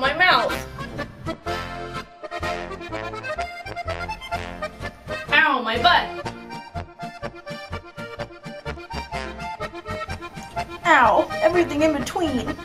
my mouth. Ow, my butt. Ow, everything in between.